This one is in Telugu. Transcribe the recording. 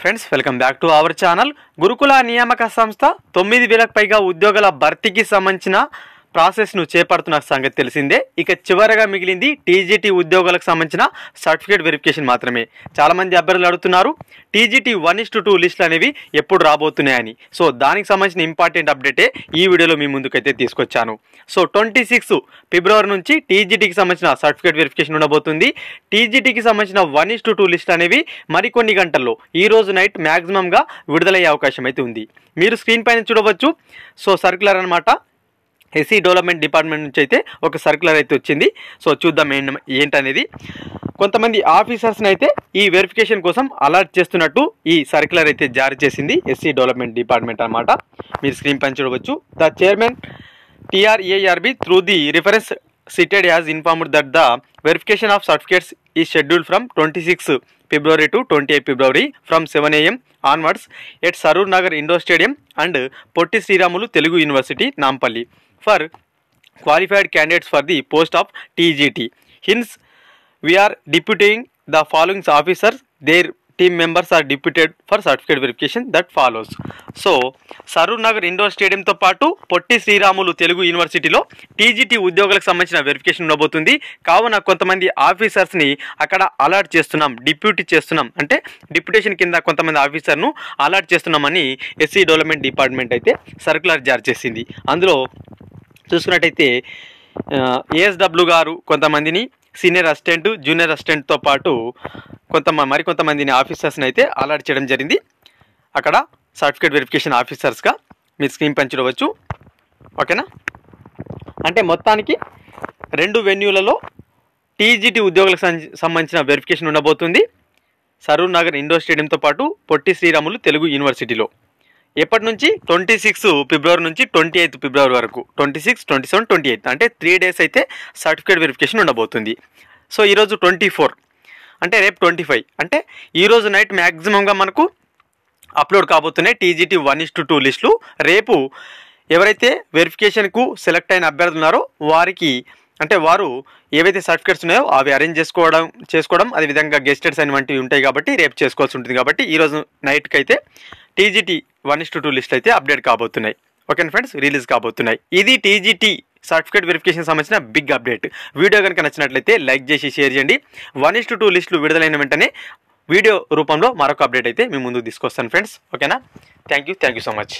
Friends welcome back to our channel గురుకుల నియామక సంస్థ తొమ్మిది వేలకు పైగా ఉద్యోగాల భర్తీకి సంబంధించిన ప్రాసెస్ను చేపడుతున్న సంగతి తెలిసిందే. ఇక చివరగా మిగిలింది టీజీటీ ఉద్యోగాలకు సంబంధించిన సర్టిఫికేట్ వెరిఫికేషన్ మాత్రమే. చాలామంది అభ్యర్థులు అడుగుతున్నారు TGT one is to two లిస్టులు అనేవి ఎప్పుడు రాబోతున్నాయని. సో దానికి సంబంధించిన ఇంపార్టెంట్ అప్డేటే ఈ వీడియోలో మీ ముందుకైతే తీసుకొచ్చాను. సో ట్వంటీ సిక్స్ ఫిబ్రవరి నుంచి టీజీటీకి సంబంధించిన సర్టిఫికేట్ వెరిఫికేషన్ ఉండబోతుంది. టీజీటీకి సంబంధించిన one is to two list అనేవి మరికొన్ని గంటల్లో ఈ రోజు నైట్ మ్యాక్సిమంగా విడుదలయ్యే అవకాశం అయితే ఉంది. మీరు స్క్రీన్ పైన చూడవచ్చు. సో సర్క్యులర్ అనమాట ఎస్సీ డెవలప్మెంట్ డిపార్ట్మెంట్ నుంచి అయితే ఒక సర్క్యులర్ అయితే వచ్చింది. సో చూద్దాం ఏం ఏంటనేది. కొంతమంది ఆఫీసర్స్ని అయితే ఈ వెరిఫికేషన్ కోసం అలర్ట్ చేస్తున్నట్టు ఈ సర్క్యులర్ అయితే జారీ చేసింది ఎస్సీ డెవలప్మెంట్ డిపార్ట్మెంట్ అనమాట మీరు స్క్రీన్ పైన చూడవచ్చు. The chairman TRARB through the reference cited has informed that the verification of certificates ఈ schedule from twenty six February to twenty eight February from seven AM onwards at Saroor Nagar indoor stadium and Potti Sriramulu Telugu university Nampally for qualified candidates for the post of TGT hence we are deputing the followings officers there Their team members are deputed for certificate verification that follows. So Saroornagar indoor స్టేడియంతో పాటు పొట్టి శ్రీరాములు తెలుగు యూనివర్సిటీలో టీజీటీ ఉద్యోగులకు సంబంధించిన వెరిఫికేషన్ ఉండబోతుంది. కావున కొంతమంది ఆఫీసర్స్ని అక్కడ అలర్ట్ చేస్తున్నాం డిప్యూటీ చేస్తున్నాం. అంటే డిప్యూటేషన్ కింద కొంతమంది ఆఫీసర్ను అలర్ట్ చేస్తున్నామని ఎస్సీ డెవలప్మెంట్ డిపార్ట్మెంట్ అయితే సర్క్యులర్ జారీ చేసింది. అందులో చూసుకున్నట్టయితే ఏఎస్డబ్ల్యూ గారు కొంతమందిని సీనియర్ అసిస్టెంట్ జూనియర్ అసిస్టెంట్తో పాటు కొంత మరి కొంతమందిని ఆఫీసర్స్ని అయితే అలర్ట్ చేయడం జరిగింది. అక్కడ సర్టిఫికేట్ వెరిఫికేషన్ ఆఫీసర్స్గా మీరు స్క్రీన్ పంచుకోవచ్చు. ఓకేనా? అంటే మొత్తానికి రెండు వెన్యూలలో టీజీటీ ఉద్యోగులకు సంబంధించిన వెరిఫికేషన్ ఉండబోతుంది. సరూర్ నగర్ ఇండోర్ స్టేడియంతో పాటు పొట్టి శ్రీరాములు తెలుగు యూనివర్సిటీలో ఎప్పటి నుంచి ట్వంటీ సిక్స్ ఫిబ్రవరి నుంచి ట్వంటీ ఎయిత్ ఫిబ్రవరి వరకు. Twenty six twenty seven twenty eighth. అంటే త్రీ డేస్ అయితే సర్టిఫికేట్ వెరిఫికేషన్ ఉండబోతుంది. సో ఈరోజు ట్వంటీ ఫోర్. అంటే రేపు ట్వంటీ ఫైవ్. అంటే ఈరోజు నైట్ మ్యాక్సిమంగా మనకు అప్లోడ్ కాబోతున్నాయి TGT one is to two లిస్టులు రేపు ఎవరైతే వెరిఫికేషన్కు సెలెక్ట్ అయిన అభ్యర్థులు ఉన్నారో వారికి అంటే వారు ఏవైతే సర్టిఫికేట్స్ ఉన్నాయో అవి అరేంజ్ చేసుకోవడం చేసుకోవడం అదేవిధంగా గెస్టెడ్స్ అని వంటివి ఉంటాయి కాబట్టి రేపు చేసుకోవాల్సి ఉంటుంది కాబట్టి ఈరోజు నైట్కి అయితే TGT one is to two list అయితే అప్డేట్ కాబోతున్నాయి. Okay friends? రిలీజ్ కాబోతున్నాయి. ఇది టీజీటీ సర్టిఫికేట్ వెరిఫికేషన్ సంబంధించిన బిగ్ అప్డేట్. వీడియో కనుక నచ్చినట్లయితే లైక్ చేసి షేర్ చేయండి. వన్ ఇస్ టు టూ లిస్టులు విడుదలైన వెంటనే వీడియో రూపంలో మరొక అప్డేట్ అయితే మీ ముందు తీసుకొస్తాను ఫ్రెండ్స్. ఓకేనా? Thank you. Thank you so much.